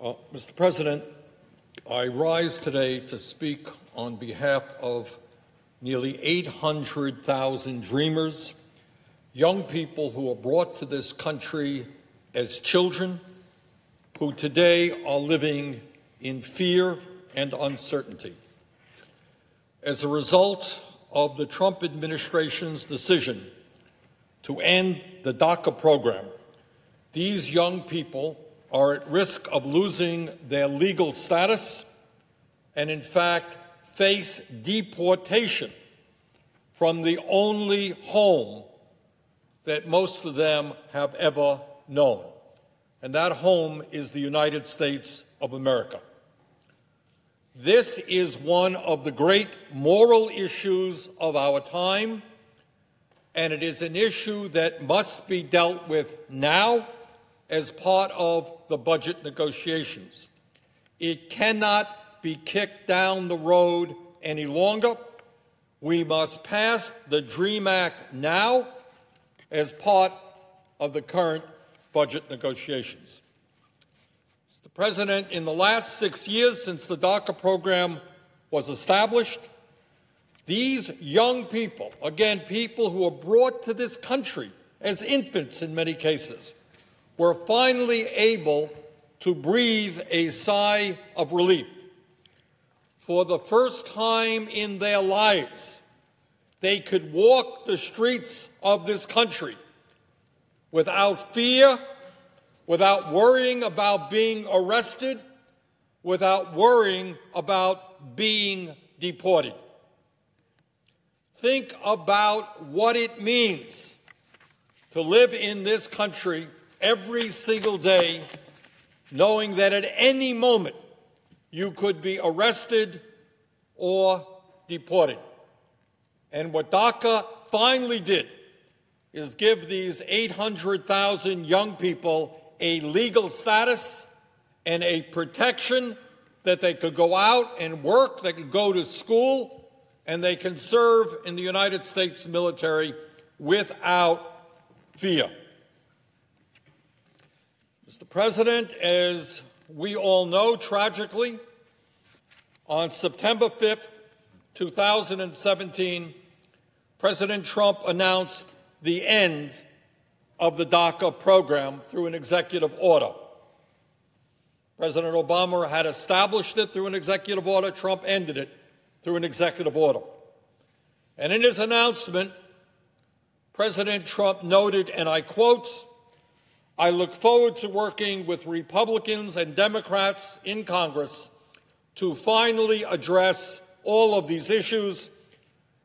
Uh, Mr. President, I rise today to speak on behalf of nearly 800,000 dreamers, young people who were brought to this country as children, who today are living in fear and uncertainty. As a result of the Trump administration's decision to end the DACA program, these young people are at risk of losing their legal status and, in fact, face deportation from the only home that most of them have ever known. And that home is the United States of America. This is one of the great moral issues of our time, and it is an issue that must be dealt with now as part of the budget negotiations. It cannot be kicked down the road any longer. We must pass the DREAM Act now as part of the current budget negotiations. President, in the last six years since the DACA program was established, these young people, again, people who were brought to this country as infants in many cases, were finally able to breathe a sigh of relief. For the first time in their lives, they could walk the streets of this country without fear, without worrying about being arrested, without worrying about being deported. Think about what it means to live in this country every single day, knowing that at any moment you could be arrested or deported. And what DACA finally did is give these 800,000 young people a legal status and a protection that they could go out and work, they could go to school, and they can serve in the United States military without fear. Mr. President, as we all know, tragically, on September 5th, 2017, President Trump announced the end of the DACA program through an executive order. President Obama had established it through an executive order. Trump ended it through an executive order. And in his announcement, President Trump noted, and I quote, I look forward to working with Republicans and Democrats in Congress to finally address all of these issues.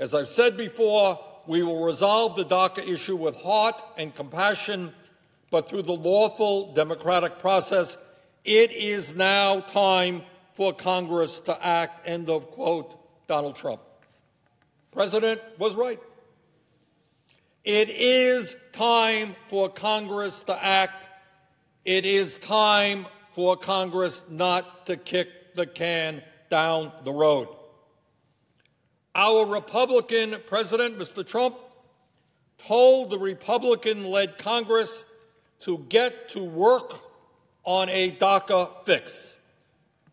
As I've said before, we will resolve the DACA issue with heart and compassion, but through the lawful democratic process. It is now time for Congress to act. End of quote, Donald Trump. President was right. It is time for Congress to act. It is time for Congress not to kick the can down the road. Our Republican president, Mr. Trump, told the Republican led Congress to get to work on a DACA fix.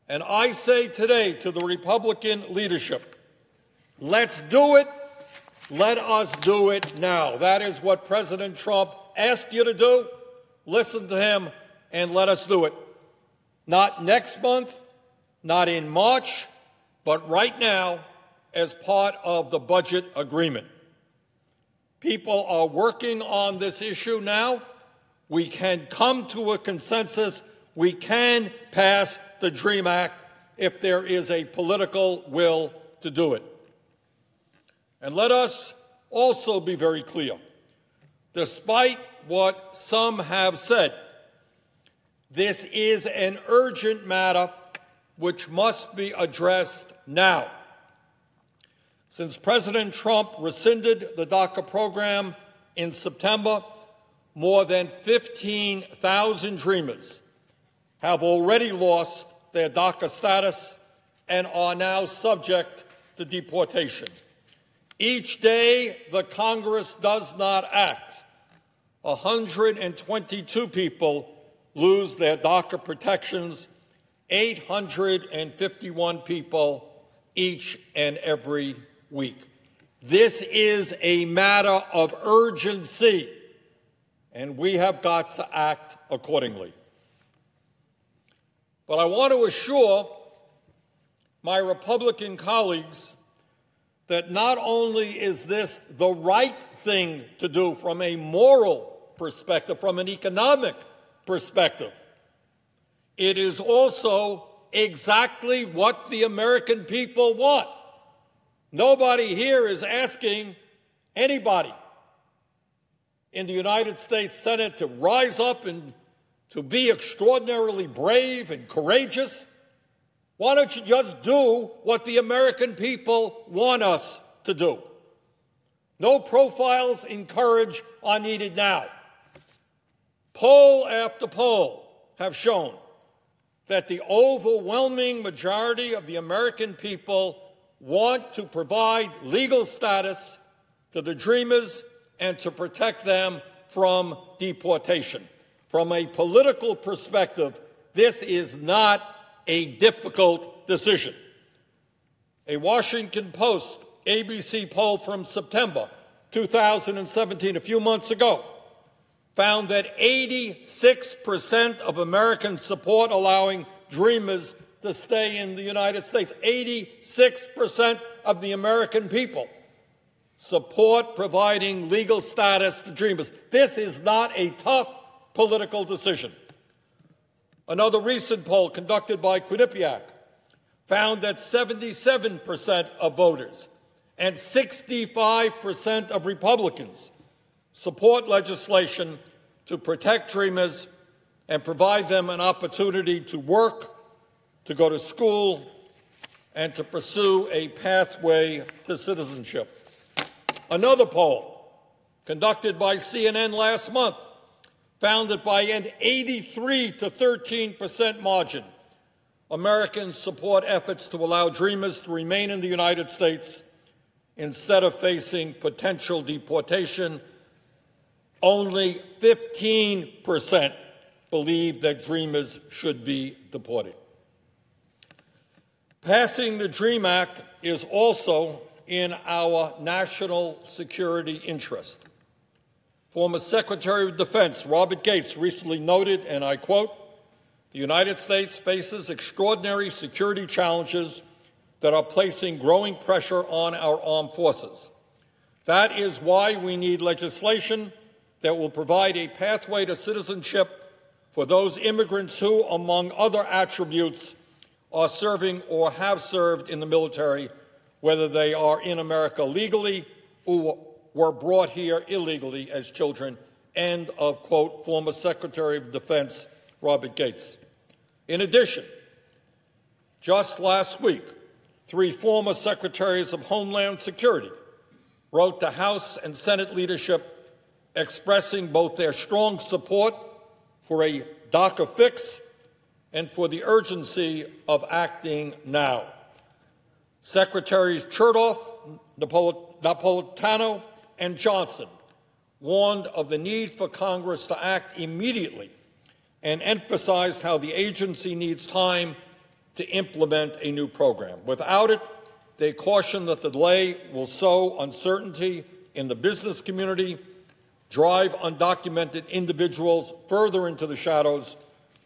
And I say today to the Republican leadership, let's do it let us do it now. That is what President Trump asked you to do. Listen to him and let us do it. Not next month, not in March, but right now as part of the budget agreement. People are working on this issue now. We can come to a consensus. We can pass the DREAM Act if there is a political will to do it. And let us also be very clear. Despite what some have said, this is an urgent matter which must be addressed now. Since President Trump rescinded the DACA program in September, more than 15,000 dreamers have already lost their DACA status and are now subject to deportation. Each day the Congress does not act, 122 people lose their DACA protections, 851 people each and every week. This is a matter of urgency, and we have got to act accordingly. But I want to assure my Republican colleagues that not only is this the right thing to do from a moral perspective, from an economic perspective, it is also exactly what the American people want. Nobody here is asking anybody in the United States Senate to rise up and to be extraordinarily brave and courageous. Why don't you just do what the American people want us to do? No profiles in courage are needed now. Poll after poll have shown that the overwhelming majority of the American people want to provide legal status to the Dreamers and to protect them from deportation. From a political perspective, this is not a difficult decision. A Washington Post ABC poll from September 2017, a few months ago, found that 86% of Americans support allowing dreamers to stay in the United States. 86% of the American people support providing legal status to dreamers. This is not a tough political decision. Another recent poll conducted by Quinnipiac found that 77% of voters and 65% of Republicans support legislation to protect dreamers and provide them an opportunity to work, to go to school, and to pursue a pathway to citizenship. Another poll conducted by CNN last month found that by an 83 to 13 percent margin, Americans support efforts to allow dreamers to remain in the United States instead of facing potential deportation. Only 15 percent believe that dreamers should be deported. Passing the DREAM Act is also in our national security interest. Former Secretary of Defense Robert Gates recently noted, and I quote, the United States faces extraordinary security challenges that are placing growing pressure on our armed forces. That is why we need legislation that will provide a pathway to citizenship for those immigrants who, among other attributes, are serving or have served in the military, whether they are in America legally or were brought here illegally as children. End of quote, former Secretary of Defense Robert Gates. In addition, just last week, three former Secretaries of Homeland Security wrote to House and Senate leadership expressing both their strong support for a DACA fix and for the urgency of acting now. Secretaries Chertoff, Napolitano, and Johnson warned of the need for Congress to act immediately and emphasized how the agency needs time to implement a new program. Without it, they cautioned that the delay will sow uncertainty in the business community, drive undocumented individuals further into the shadows,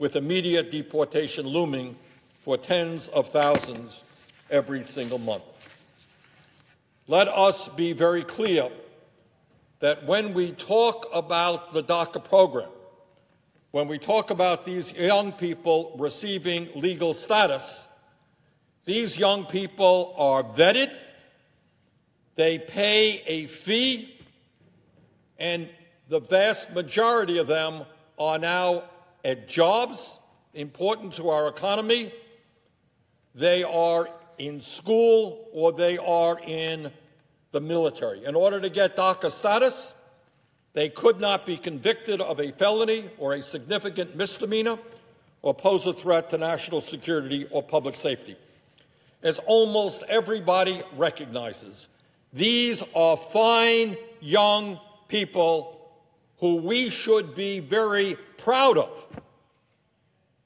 with immediate deportation looming for tens of thousands every single month. Let us be very clear that when we talk about the DACA program, when we talk about these young people receiving legal status, these young people are vetted, they pay a fee, and the vast majority of them are now at jobs important to our economy. They are in school or they are in the military. In order to get DACA status, they could not be convicted of a felony or a significant misdemeanor or pose a threat to national security or public safety. as almost everybody recognizes, these are fine young people who we should be very proud of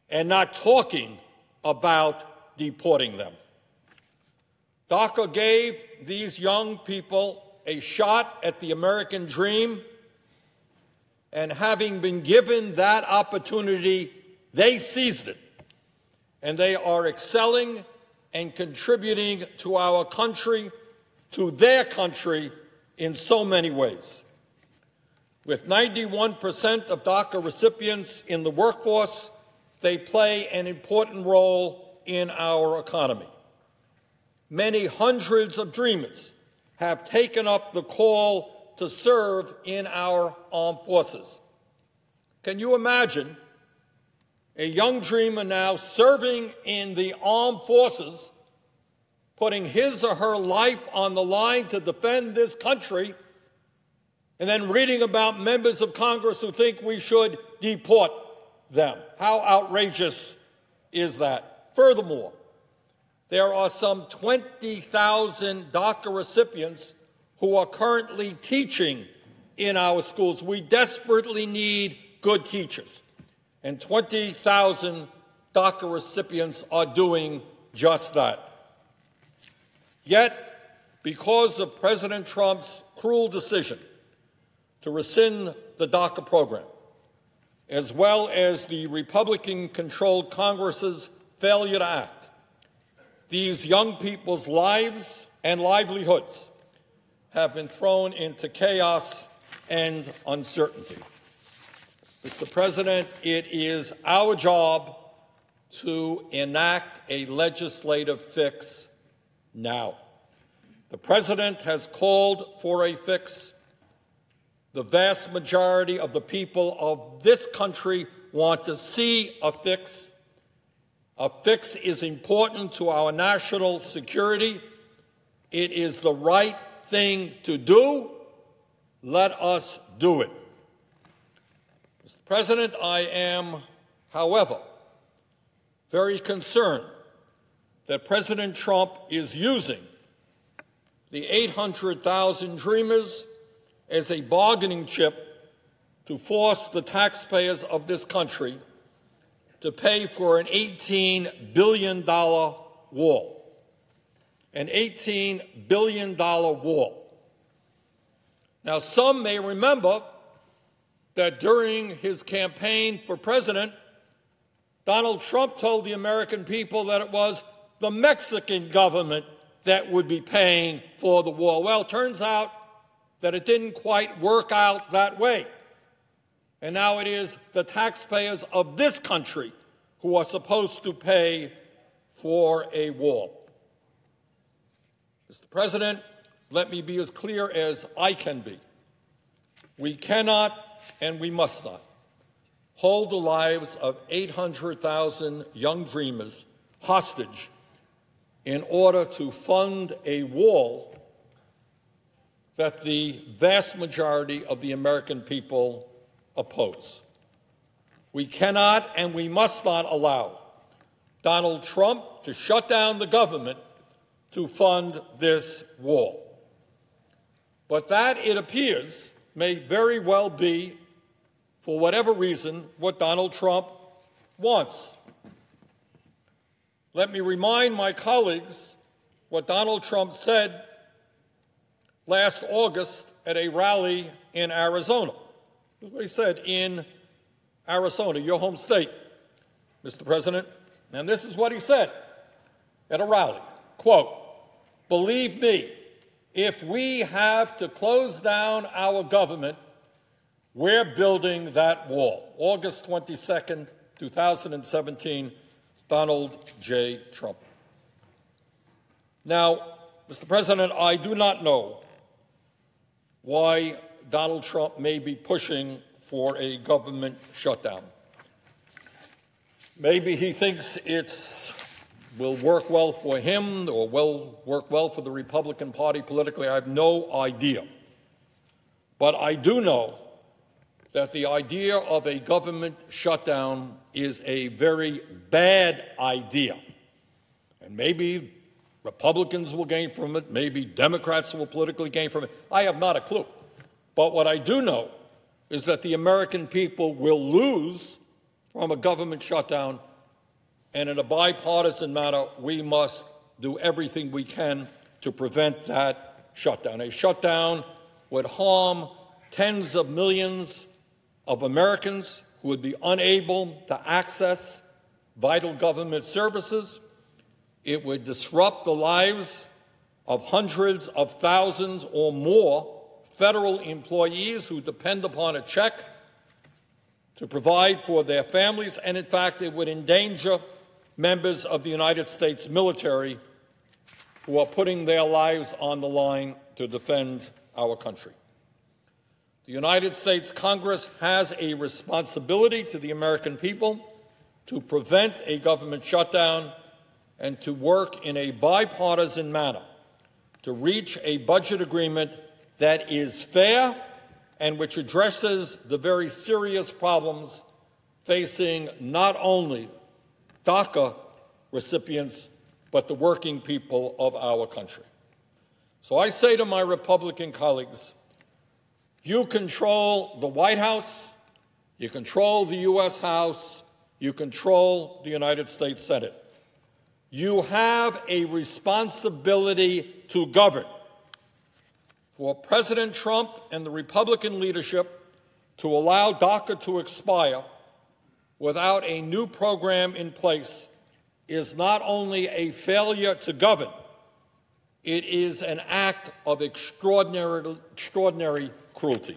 and not talking about deporting them. DACA gave these young people a shot at the American dream, and having been given that opportunity, they seized it. And they are excelling and contributing to our country, to their country, in so many ways. With 91% of DACA recipients in the workforce, they play an important role in our economy. Many hundreds of dreamers have taken up the call to serve in our armed forces. Can you imagine a young dreamer now serving in the armed forces, putting his or her life on the line to defend this country, and then reading about members of Congress who think we should deport them? How outrageous is that? Furthermore, there are some 20,000 DACA recipients who are currently teaching in our schools. We desperately need good teachers, and 20,000 DACA recipients are doing just that. Yet, because of President Trump's cruel decision to rescind the DACA program, as well as the Republican controlled Congress's failure to act, these young people's lives and livelihoods have been thrown into chaos and uncertainty. Mr. President, it is our job to enact a legislative fix now. The President has called for a fix. The vast majority of the people of this country want to see a fix. A fix is important to our national security. It is the right thing to do. Let us do it. Mr. President, I am, however, very concerned that President Trump is using the 800,000 Dreamers as a bargaining chip to force the taxpayers of this country to pay for an $18 billion wall. An $18 billion wall. Now, some may remember that during his campaign for president, Donald Trump told the American people that it was the Mexican government that would be paying for the wall. Well, turns out that it didn't quite work out that way. And now it is the taxpayers of this country who are supposed to pay for a wall. Mr. President, let me be as clear as I can be. We cannot and we must not hold the lives of 800,000 young dreamers hostage in order to fund a wall that the vast majority of the American people oppose. We cannot and we must not allow Donald Trump to shut down the government to fund this wall. But that, it appears, may very well be, for whatever reason, what Donald Trump wants. Let me remind my colleagues what Donald Trump said last August at a rally in Arizona. This is what he said in Arizona, your home state, Mr. President. And this is what he said at a rally. Quote, believe me, if we have to close down our government, we're building that wall. August 22nd, 2017, Donald J. Trump. Now, Mr. President, I do not know why Donald Trump may be pushing for a government shutdown. Maybe he thinks it will work well for him or will work well for the Republican Party politically. I have no idea. But I do know that the idea of a government shutdown is a very bad idea. And maybe Republicans will gain from it, maybe Democrats will politically gain from it. I have not a clue. But what I do know is that the American people will lose from a government shutdown, and in a bipartisan manner, we must do everything we can to prevent that shutdown. A shutdown would harm tens of millions of Americans who would be unable to access vital government services. It would disrupt the lives of hundreds of thousands or more federal employees who depend upon a check to provide for their families, and in fact, it would endanger members of the United States military who are putting their lives on the line to defend our country. The United States Congress has a responsibility to the American people to prevent a government shutdown and to work in a bipartisan manner to reach a budget agreement that is fair and which addresses the very serious problems facing not only DACA recipients, but the working people of our country. So I say to my Republican colleagues, you control the White House, you control the U.S. House, you control the United States Senate. You have a responsibility to govern for President Trump and the Republican leadership to allow DACA to expire without a new program in place is not only a failure to govern, it is an act of extraordinary, extraordinary cruelty.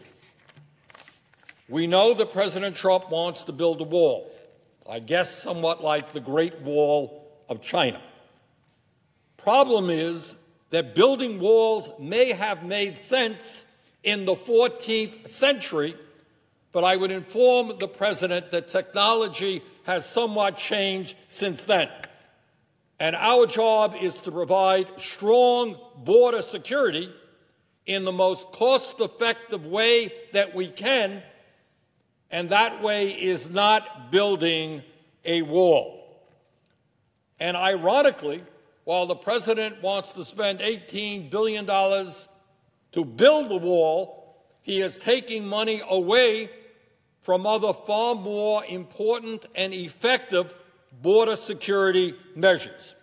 We know that President Trump wants to build a wall, I guess somewhat like the Great Wall of China. Problem is that building walls may have made sense in the 14th century, but I would inform the President that technology has somewhat changed since then. And our job is to provide strong border security in the most cost effective way that we can, and that way is not building a wall. And ironically, while the president wants to spend $18 billion to build the wall, he is taking money away from other far more important and effective border security measures.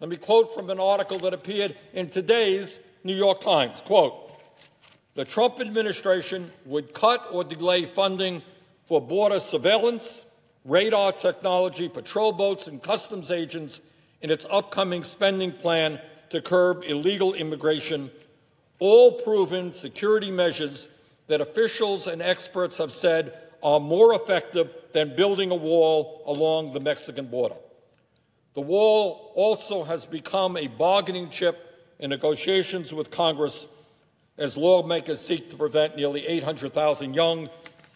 Let me quote from an article that appeared in today's New York Times. Quote, the Trump administration would cut or delay funding for border surveillance, radar technology, patrol boats, and customs agents in its upcoming spending plan to curb illegal immigration, all proven security measures that officials and experts have said are more effective than building a wall along the Mexican border. The wall also has become a bargaining chip in negotiations with Congress as lawmakers seek to prevent nearly 800,000 young,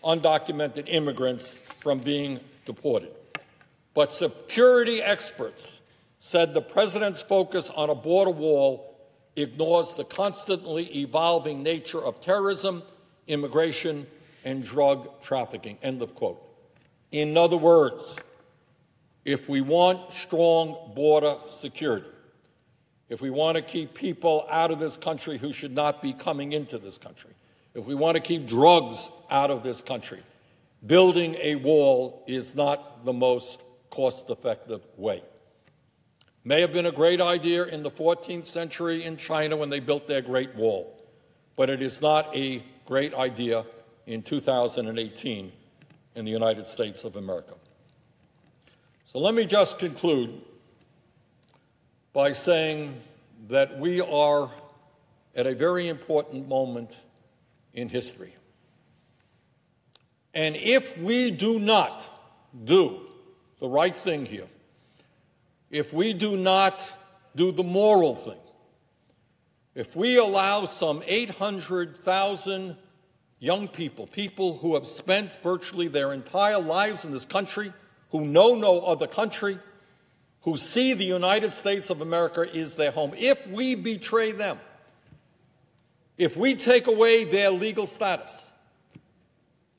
undocumented immigrants from being deported. But security experts said the president's focus on a border wall ignores the constantly evolving nature of terrorism, immigration, and drug trafficking. End of quote. In other words, if we want strong border security, if we want to keep people out of this country who should not be coming into this country, if we want to keep drugs out of this country, building a wall is not the most cost effective way. May have been a great idea in the 14th century in China when they built their Great Wall, but it is not a great idea in 2018 in the United States of America. So let me just conclude by saying that we are at a very important moment in history. And if we do not do the right thing here, if we do not do the moral thing, if we allow some 800,000 young people, people who have spent virtually their entire lives in this country, who know no other country, who see the United States of America is their home, if we betray them, if we take away their legal status,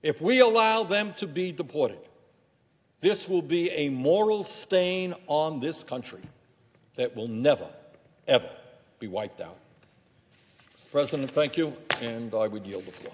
if we allow them to be deported, this will be a moral stain on this country that will never, ever be wiped out. Mr. President, thank you, and I would yield the floor.